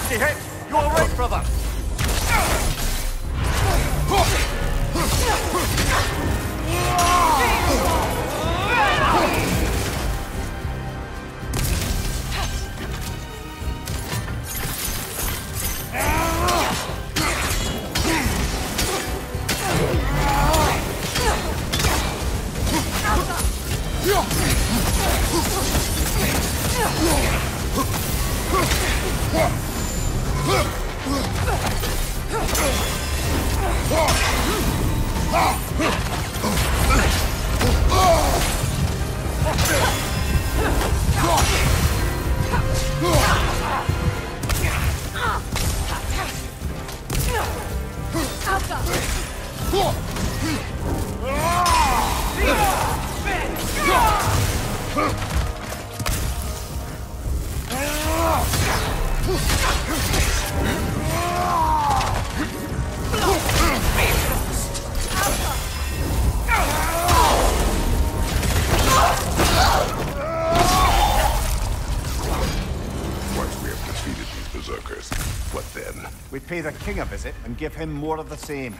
Nasty hit. You all right, brother? Once berserkers, what then? We pay the king a visit and give him more of the same.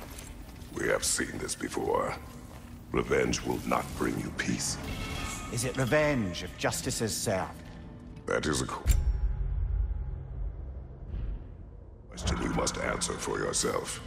We have seen this before. Revenge will not bring you peace. Is it revenge if justice is served? That is a question you must answer for yourself.